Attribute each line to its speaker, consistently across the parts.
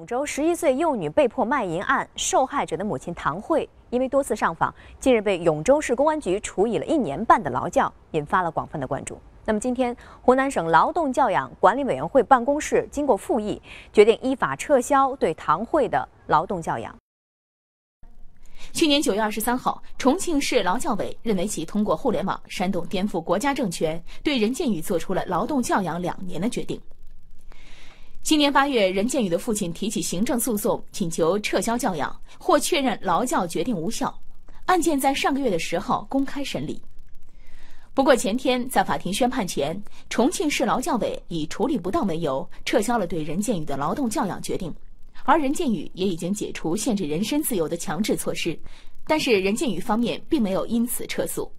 Speaker 1: 永州十一岁幼女被迫卖淫案，受害者的母亲唐慧因为多次上访，近日被永州市公安局处以了一年半的劳教，引发了广泛的关注。那么今天，湖南省劳动教养管理委员会办公室经过复议，决定依法撤销对唐慧的劳动教养。
Speaker 2: 去年九月二十三号，重庆市劳教委认为其通过互联网煽动颠覆国家政权，对任建宇作出了劳动教养两年的决定。今年八月，任建宇的父亲提起行政诉讼，请求撤销教养，或确认劳教决定无效。案件在上个月的十号公开审理。不过前天在法庭宣判前，重庆市劳教委以处理不当为由，撤销了对任建宇的劳动教养决定。而任建宇也已经解除限制人身自由的强制措施，但是任建宇方面并没有因此撤诉。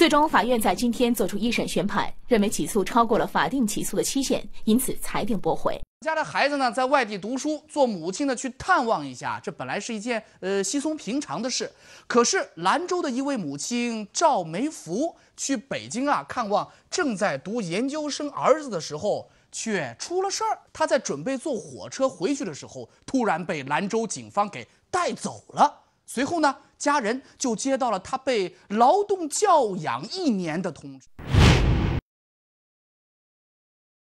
Speaker 2: 最终，法院在今天作出一审宣判，认为起诉超过了法定起诉的期限，因此裁定驳回。
Speaker 3: 家的孩子呢，在外地读书，做母亲的去探望一下，这本来是一件呃稀松平常的事。可是兰州的一位母亲赵梅福去北京啊看望正在读研究生儿子的时候。却出了事儿。他在准备坐火车回去的时候，突然被兰州警方给带走了。随后呢，家人就接到了他被劳动教养一年的通知。